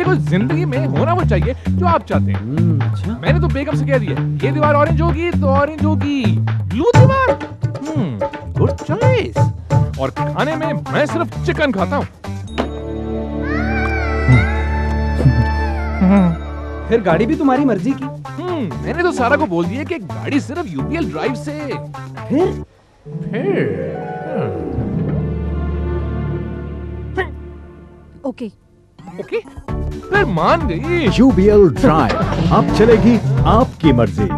देखो ज़िंदगी में होना वो चाहिए जो आप चाहते हैं। हम्म, अच्छा। मैंने तो बेगम से कह दिया ये दीवार ऑरेंज होगी तो ऑरेंज होगी। ब्लू दीवार? गुड चॉइस और खाने में मैं सिर्फ़ चिकन खाता हूँ। फिर गाड़ी भी तुम्हारी मर्ज़ी की। हम्म, मैंने तो सारा को बोल दिया कि गाड़ी सिर्फ़ यूपीएल ड्राइव से। फिर? फिर? ओके। ओके? फिर मान गई। L drive. अब चलेगी आपकी मर्ज़ी।